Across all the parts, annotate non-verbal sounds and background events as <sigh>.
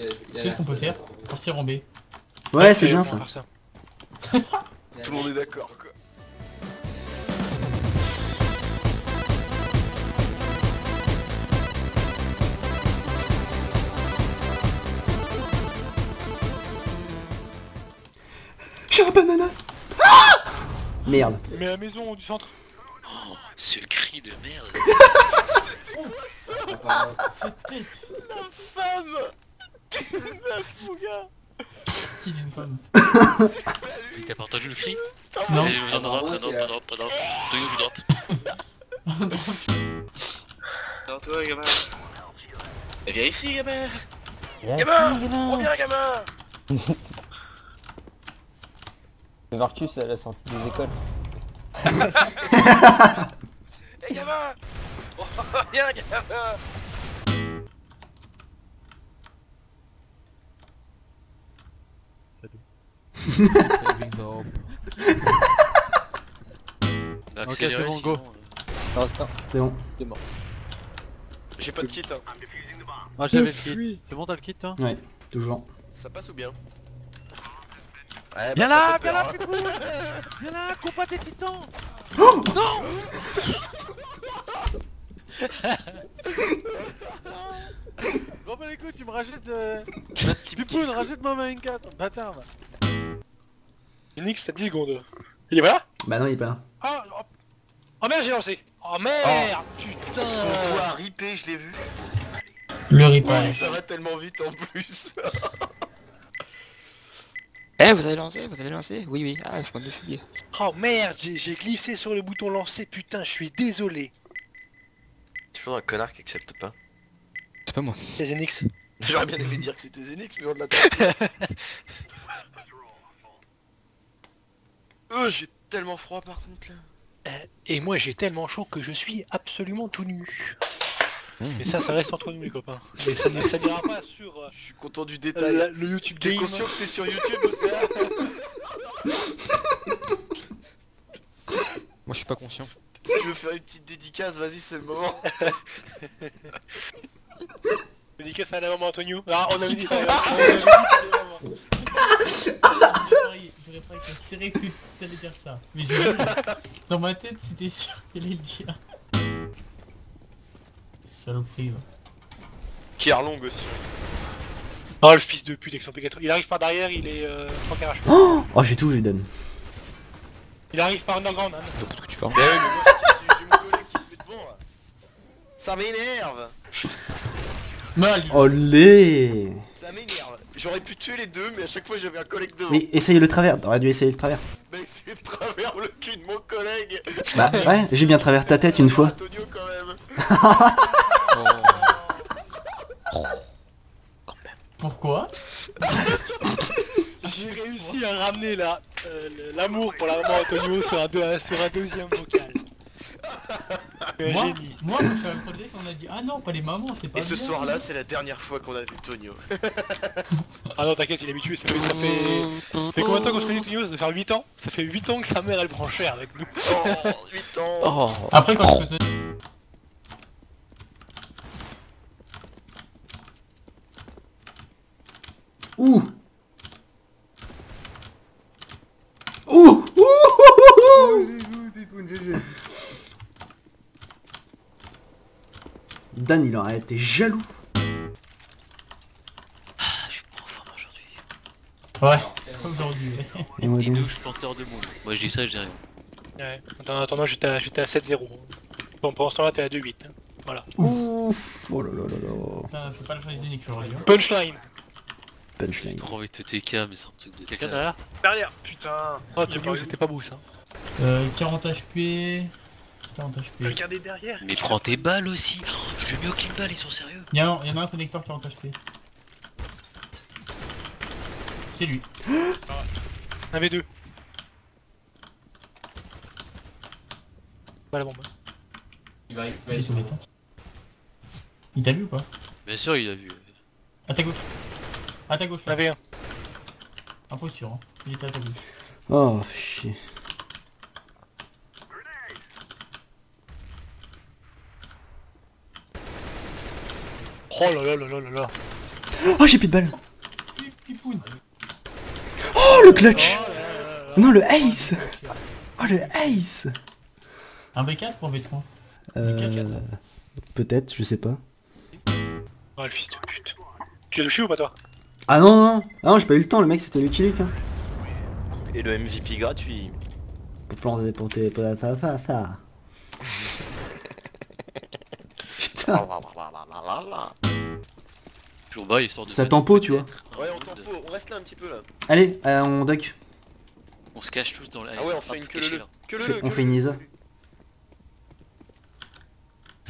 Il a- il Tu a sais ce qu'on peut faire Partir en B. Ouais, c'est bien ça. Tout le monde est d'accord quoi. J'ai un banana Ah Merde. Mais la maison du centre. Ce cri de merde. apparemment. Cette tête Femme Meuf mon gars Qui d'une femme T'as pas entendu le cri Non. Allez, on drop, on drop, on drop, on drop. Toyo, je drop. Non, toi, gamin. Viens ici, gamin. Gamin Reviens gamin Le <laughs> Marcus à la sortie des écoles. <laughs> Eh gamin Reviens gamin Bah, <laughs> Ok, c'est bon, go. c'est pas. C'est bon. J'ai pas de kit hein. Ah j'avais le kit. C'est bon t'as le kit toi Ouais, toujours. Ça passe ou bien Ouais, Viens bah, ça là, viens là. Pépou Viens là, combat tes titans <laughs> Non Bon bah écoute, tu me rajettes... Euh... Pépou, rachète-moi ma N4, bâtard va. Nix, t'as 10 secondes. Il est pas là? Bah non, il est pas là. Ah oh, oh merde, j'ai lancé Oh merde Putain Son doigt ripé, je l'ai vu. Le ripaille. Ça va tellement vite en plus. <laughs> Eh, vous avez lancé Vous avez lancé Oui, oui. Ah, je m'en suis Oh merde, j'ai glissé sur le bouton lancer, putain, je suis désolé. Toujours un connard qui accepte pas. C'est pas moi. Les Zenix. J'aurais bien aimé dire que c'était Zenix, mais on l'a <laughs> Euh, j'ai tellement froid par contre là. Euh, Et moi j'ai tellement chaud que je suis absolument tout nu. Mmh. Mais ça, ça reste entre nous les copains. Mais ça ne ça pas sur euh, Je suis content du la- détail. le YouTube T'es conscient que t'es sur YouTube Océan <laughs> Moi, je suis pas conscient. Si tu veux faire une petite dédicace, vas-y, c'est le moment. <laughs> Dédicace à la maman Antonio. Ah, on avait <laughs> dit ça. La J'aurais pas été serré que t'allais dire ça. Mais j'ai Dans ma tête, c'était sûr qu'elle allait le dire. Saloperie, va. Qui est longue aussi. Oh le fils de pute avec son P4. Il arrive par derrière, il est euh, 3 HP. Oh, oh j'ai tout vu, Dan. Il arrive par underground. Hein. Je vois pas de quoi tu parles. Mais oui, mais moi, j'ai j'ai mon collègue qui se met devant là. Ça m'énerve Mal Olé Ça m'énerve J'aurais pu tuer les deux, mais à chaque fois j'avais un collègue devant. Mais essaye le travers, t'aurais dû essayer le travers. Mais c'est de travers le cul de mon collègue Bah ouais, j'ai bien travers ta tête une fois. Antonio quand même <laughs> Pourquoi? <laughs> J'ai réussi à ramener la, euh, l'amour pour la maman Antonio sur un, deux- sur un deuxième vocal. Un moi, génie. moi, quand je suis à Amsterdam, on a dit Ah non, pas les mamans, c'est pas Et ce bien. soir-là, c'est la dernière fois qu'on a vu Tonio. <laughs> Ah non, t'inquiète, il est habitué, ça fait, ça fait... ça fait combien de temps qu'on se connaît Antonio Ça faire 8 ans? Ça fait 8 ans que sa mère elle prend cher avec nous. Oh, 8 ans Oh Après, quand je peux te... Ouh Ouh Ouh Dan, il aurait été jaloux. Ah, je suis pas en forme aujourd'hui. Ouais, aujourd'hui. Et moi, je suis porteur de monde. Moi, je dis ça, je dis rien. Ouais. En attendant, j'étais à, j'étais à 7-0. Bon, pendant ce temps-là, t'es à 2-8. hein. Voilà. Ouf Oh là là là là. Putain, c'est pas le choix d'Unique aujourd'hui. hein. Punchline Punchline. Trop envie de te TK, mais c'est un truc de Quelqu'un derrière? Derrière Putain Oh, c'était pas beau ça. Euh, 40 HP. 40 HP. Regardez derrière Mais prends tes balles aussi. Oh, je lui mets aucune balle, ils sont sérieux. Un- y en a un connecteur 40 HP. C'est lui. <gasps> Un V2. Pas la bombe. Il va, il va. Il t'a vu ou pas? Bien sûr, il a vu. À ta gauche. À ta gauche Un là. V1. Info sûr, hein. Il était à ta gauche. Oh, chier. Oh là là là là là là. Oh, j'ai plus de balles. Oh, le clutch Non, le ace Oh, le ace Un B4 pour V3 Euh... Peut-être, je sais pas. Oh le fils de pute. Tu as le chien ou pas toi? Ah non, non, ah non, j'ai pas eu le temps, le mec c'était Luke. Hein. Et le MVP gratuit. Pour planter, pour tes... pour ça, ça, ça. Putain, Toujours bas, il sort de. ça tempo, tu vois. Ouais, on tempo, on reste là un petit peu là. Allez, euh, on duck. On se cache tous dans la. Ah ouais, on fait une queue le Que le On fait une Isa.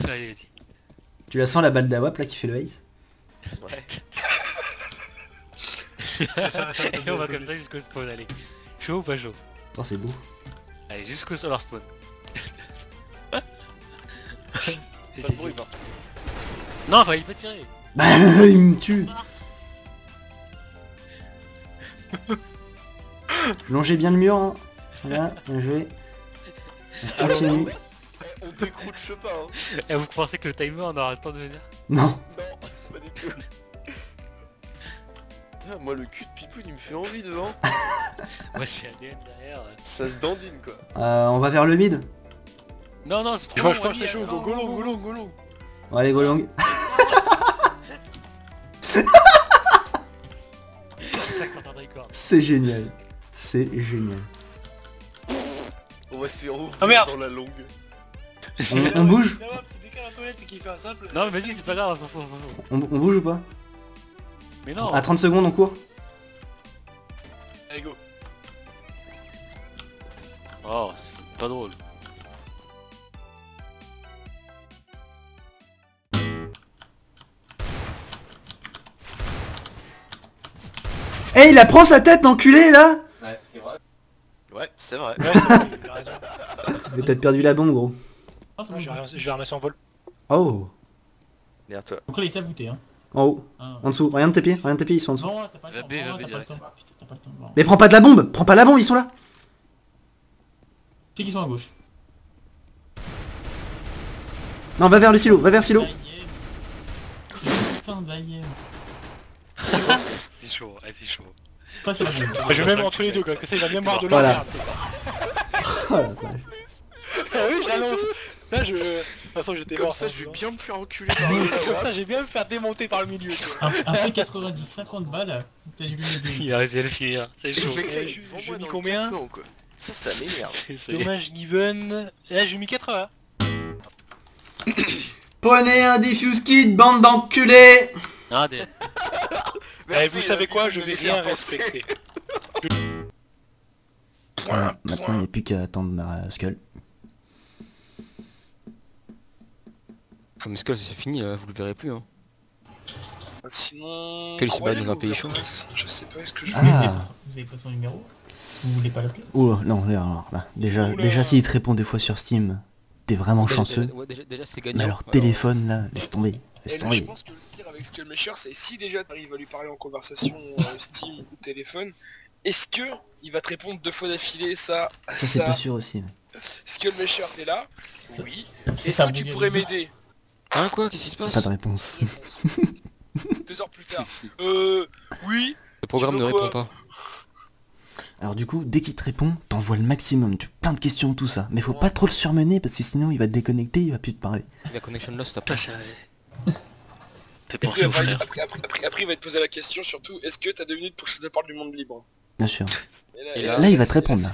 Allez, vas-y. Tu la sens la balle d'Awap là qui fait le ace Ouais. <laughs> Et on va comme ça jusqu'au spawn, allez. Chaud ou pas chaud? Attends, c'est beau. Allez, jusqu'au solar spawn. Pas de bruit, pas. Non, fallait pas tirer Bah, il me tue. <laughs> Longez bien le mur, hein. Voilà, bien joué. On continue. On décroche pas hein. Et vous pensez que le timer on aura le temps de venir? Non. Non, pas du tout. Putain, moi le cul de Pipoun il me fait envie devant. Moi c'est ADN derrière. Ça se dandine quoi. Euh, on va vers le mid. Non, non, c'est trop Et moi je pense c'est chaud, go long, go long, go long. Bon, allez, go long. <laughs> C'est génial. C'est génial. On va se faire ouvrir Ah, merde. dans la longue. On, on bouge? Non, mais vas-y, c'est pas grave, on s'en fout, on s'en fout. on, on bouge ou pas? Mais non, À 30 secondes, on court Allez go. oh, c'est pas drôle. Eh, il la prend sa tête, l'enculé, là Ouais, c'est vrai. Ouais, c'est vrai. J'ai <laughs> peut-être perdu la bombe, gros. Ah, c'est bon. Je ramasser en vol. Oh Merde toi. Donc là, il s'est voûté, hein. En haut, Ah. en dessous, regarde tes pieds, regarde tes pieds, ils sont en dessous. Non, t'as pas le temps. B, Non, va t'as B pas le direct. temps. Ah, Putain, t'as pas le temps. Bon. Mais prends pas de la bombe Prends pas la bombe, ils sont là C'est qu'ils sont à gauche. Non, va vers le silo, va vers le silo. Putain, Daniel. C'est chaud, ouais, c'est chaud. Ça, c'est la bombe. Je vais même entre les deux quoi, que ça il va bien boire de Voilà. la <laughs> Oh la vache. Ah oui, j'annonce. Là je... De toute façon j'étais Comme mort. ça ça, je vais bien me faire enculer par le Comme ça j'ai bien me faire démonter par le milieu. peu 90, 50 balles, t'as du lumière de Il a réussi à le finir, c'est chaud. je moi mis combien. Ça ça m'énerve. C'est- <laughs> c'est- Dommage given. Là j'ai mis 80. Prenez un diffuse kit, bande d'enculés Ah, des... Eh, vous Merci, savez euh, quoi, je vais faire rien penser. respecter. <laughs> Voilà, maintenant il n'y a plus qu'à attendre ma skull. Ah mais Skull c'est fini, là, vous le verrez plus hein. Sinon. Quel se bat dans un pays chaud Je sais pas, est-ce que je. Ah. Vous avez pas son- Vous avez pas son numéro? Vous voulez pas l'appeler? Oh non, là, alors, là, déjà, Oula. déjà s'il te répond des fois sur Steam, t'es vraiment Déjà- chanceux. déjà- ouais, déjà. Mais alors téléphone là, laisse tomber, laisse Et là, je tomber. Avec Skullmasher, c'est si déjà t'arrives à lui parler en conversation euh, <laughs> Steam ou téléphone, est-ce que il va te répondre deux fois d'affilée ça, Ça c'est pas sûr aussi. Skullmasher, t'es là Oui. Est-ce ça, que tu pourrais m'aider Hein quoi Qu'est-ce qui se passe Pas de réponse. <laughs> Deux heures plus tard. Euh. Oui. Le programme Tu ne répond pas. <laughs> Alors du coup, dès qu'il te répond, t'envoies le maximum, tu plein de questions, tout ça. Mais faut pas trop le surmener parce que sinon il va te déconnecter, il va plus te parler. La connection lost Ah, après. Fais penser après- frère. Après, après, après, après, il va te poser la question surtout est-ce que t'as deux minutes pour que je te parle du monde libre? Bien sûr. Et Et là, il va te répondre, là.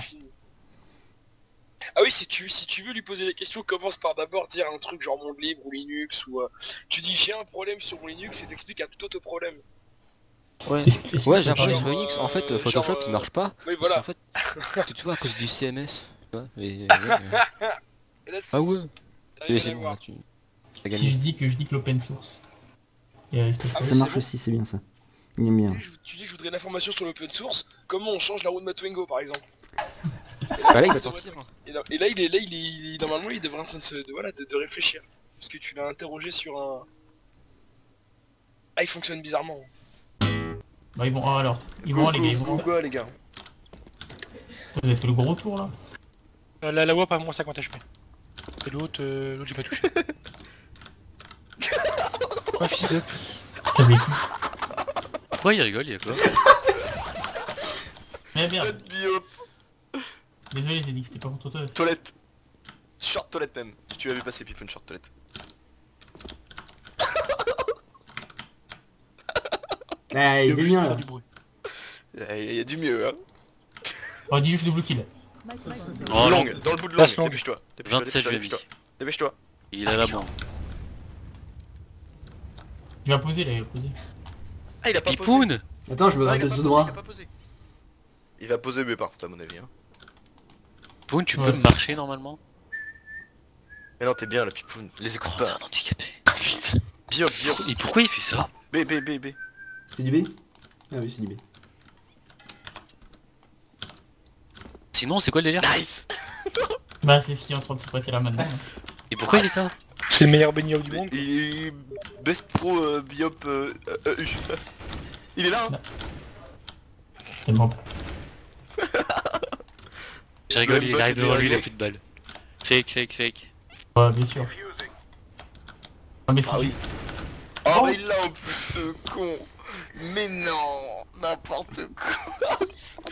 Ah oui, si tu, si tu veux lui poser des questions, commence par d'abord dire un truc genre monde libre ou Linux ou... euh, tu dis j'ai un problème sur mon Linux et t'expliques un tout autre problème. Ouais. J'ai un problème sur Unix. En fait, euh, Photoshop genre, il marche pas. Oui voilà. qu'en fait, tu- vois, à cause du CMS. Et- <laughs> Ah ouais Si je dis que je dis que l'open source. Et Ah oui, ça marche bon. aussi, c'est bien ça. Il aime bien. Tu dis, je- Tu dis je voudrais l'information sur l'open source, comment on change la roue de ma Twingo par exemple. <laughs> Bah là il va te sortir. Et là, et là, il est là, il est, il est- normalement il devrait en train de se de, voilà de, de réfléchir. Parce que tu l'as interrogé sur un. Ah il fonctionne bizarrement. Bah ils vont... Ah alors, ils vont les gars, ils Go, vont... go, go, les gars. Vous avez fait le gros tour là Euh, La, la WAP a moins 50 HP. Et l'autre, euh, l'autre j'ai pas touché. <laughs> oh fils de... T'avais Pourquoi il rigole, y'a quoi Mais merde, désolé Zénix, c'était pas contre toi. toilette. Short toilette même. Tu l'as vu passer Pipoun short toilette. Ah, <laughs> il est bien là. du bruit. Il y a du mieux hein. Oh, dis juste double kill. Oh, long, dans le bout de Passe long. longue. Dépêche-toi. Dépêche-toi, 27 je dépêche-toi, l'ai mis. dépêche-toi. Dépêche-toi. Il a la bombe. Vas poser là, il va poser. Ah il a pas posé. Pipoun Attends, je me Ah, gratte il a de pas tout posé, droit. il a pas posé. Il va poser mais par contre à mon avis hein. Pipoun, tu Ouais. peux marcher normalement Mais non t'es bien là Pipoun, les écoute Oh, pas. un handicapé. Putain. Et pourquoi il fait ça B, B, B, B. C'est du B? Ah oui, c'est du B. Sinon, c'est quoi le délire Nice Bah, c'est ce qui est en train de se passer là maintenant. Et pourquoi il fait ça C'est le meilleur beignet du monde. Il est best pro euh, biop euh, euh, U. Il est là hein Tellement. <laughs> Je rigole, il arrive devant lui, il a plus de balles. Fake, fake, fake. Ouais, bien sûr. Ah, mais si Ah oui. Oh, mais il l'a en plus ce con Mais non N'importe quoi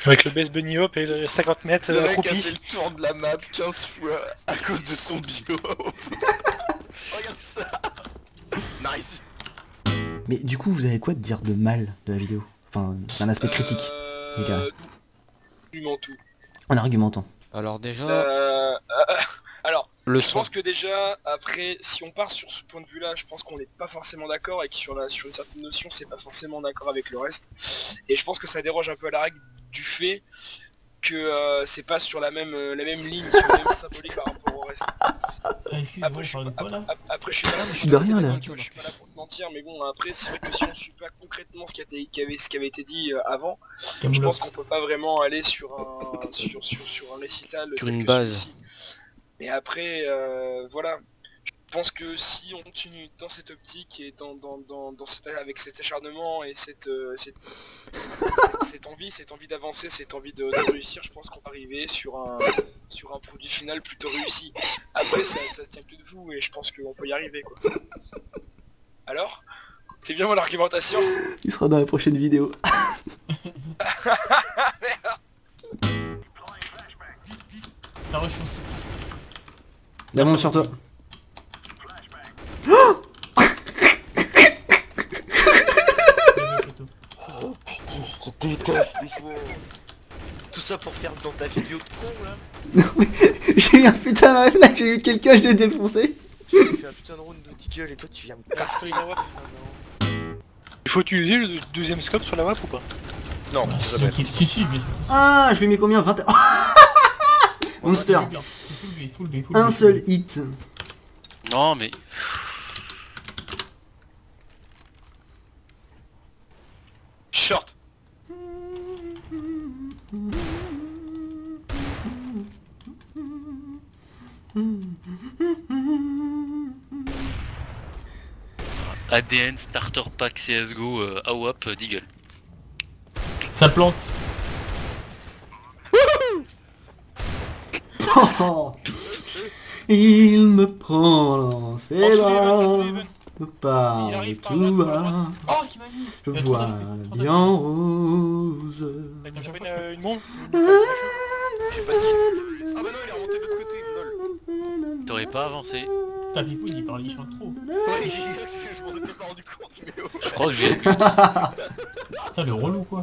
Avec le best bunny hop et le 50 mètres Le euh, mec a fait le tour de la map 15 fois à cause de son bio <laughs> Mais du coup, vous avez quoi de dire de mal de la vidéo Enfin, d'un aspect critique, les gars. Euh... absolument tout. en argumentant. Alors déjà, Euh, euh, alors, le je son. pense que déjà, après, si on part sur ce point de vue-là, je pense qu'on n'est pas forcément d'accord et que sur, la, sur une certaine notion, c'est pas forcément d'accord avec le reste. Et je pense que ça déroge un peu à la règle du fait que euh, c'est pas sur la même, euh, la même ligne, sur la même symbolique par rapport au reste. Ah, excuse-moi, Après, je je, parle de quoi là ap- après, je suis pas là, je rien, Je suis pas là pour te mentir, mais bon, après, c'est vrai que si on suit pas concrètement ce qui, a été, qui avait, ce qui avait été dit euh, avant, je pense qu'on peut pas vraiment aller sur un sur, sur, sur un récital Sur tel une que base. celui-ci. Mais après euh, voilà pense que si on continue dans cette optique et dans, dans, dans, dans cet, avec cet acharnement et cette, euh, cette, <laughs> cette envie, cette envie d'avancer, cette envie de, de réussir, je pense qu'on va arriver sur un, sur un produit final plutôt réussi. Après ça, ça se tient que de vous et je pense qu'on peut y arriver quoi. Alors? C'est bien mon argumentation Il sera dans la prochaine vidéo. <laughs> <laughs> Ça rush au site. D'abord sur toi. Je te déteste Tout ça pour faire dans ta vidéo de con là. <laughs> J'ai eu un putain de réflexe, j'ai eu quelqu'un, je l'ai défoncé. J'ai fait un putain de round de gueule et toi tu viens me casser. la WAP. Il faut utiliser le deuxième scope sur la WAP ou pas? Non, Ah, ça si, si, si, mais... Ah, je lui ai mis combien? 20 Monster. Un seul hit. Non, mais. Short ADN, Starter Pack, CSGO, euh, AWAP, euh, Deagle. Ça plante. Oh. <laughs> Il me prend dans ses bras. Arrive par tout bas. Oh, Je vois bien rose. Une, bombe J'ai pas dit Ah bah non il est remonté de l'autre côté, lol T'aurais pas avancé. T'as Pipoun, il parle, il chante trop. Ouais, je m'en étais pas rendu compte mais oh Je crois que j'ai. Putain, <laughs> le relou quoi.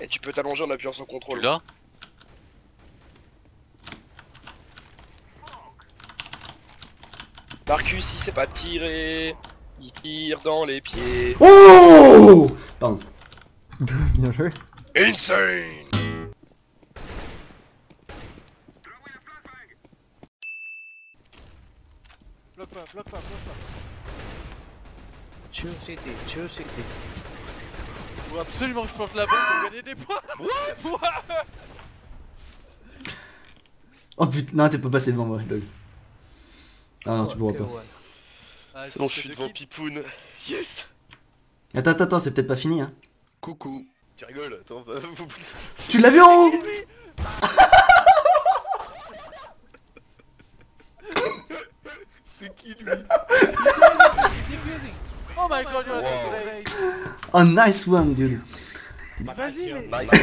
Et tu peux t'allonger en appuyant sur contrôle. Là Marcus il sait pas tirer, il tire dans les pieds. Oh Pardon. <laughs> Bien joué. Insane Bloque pas, bloque pas, bloque pas. Faut absolument que je plante la bombe pour gagner des points <laughs> Oh putain, non, t'es pas passé devant moi, lol. Ah non, tu pourras pas. Ah, C'est bon je suis de devant. Pipoun Yes Attends, attends, attends, c'est peut-être pas fini, hein. Coucou. Tu rigoles, attends, bah, <laughs> vous... Tu l'as vu en haut C'est <laughs> C'est qui lui Oh my god, you're Wow. Oh, nice one, dude. Vas-y, mais Nice. <laughs>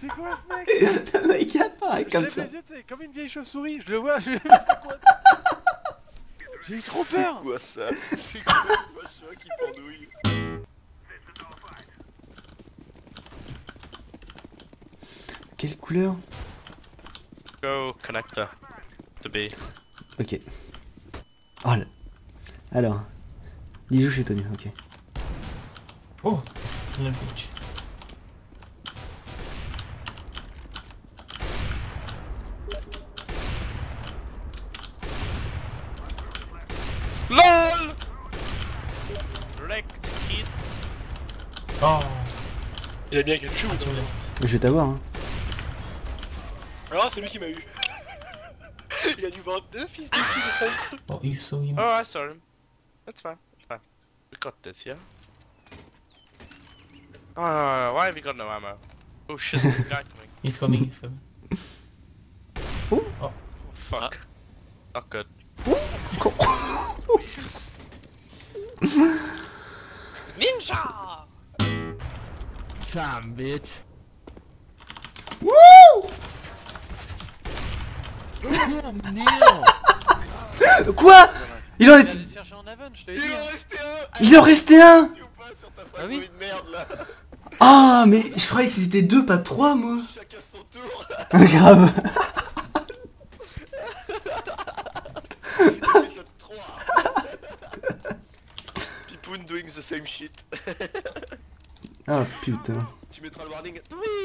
c'est quoi ce mec Le mec, il apparaît Je comme ça. yeux, comme une vieille chauve-souris, je le vois, je... J'ai eu trop C'est peur quoi ça C'est quoi ce machin qui pendouille Quelle couleur Go connector. To be. Ok. Oh là. Alors. Dijou chez Tony, ok. Oh Le coach. LOL Wreck kid. Oh Il a bien quelque chose. tu left. Je vais t'avoir, hein. Alors c'est lui qui m'a eu. <laughs> Il a dû voir deux fils de pute de Oh, you saw him. Oh, I saw him. That's fine. That's fine. We got this, yeah? Oh, no, no, no. why have you got no ammo? Oh shit, there's a guy coming. <laughs> He's coming, he's coming. Fuck. Not good. Cham, bitch. Quoi? Il en est... Il en restait un. Il en restait un? Ah oui. Ah, mais je croyais que c'était deux, pas trois, moi. Chacun son tour. <laughs> Grave. Épisode 3 Pipoun doing the same shit. Ah, putain. Tu mettras le warning. Oui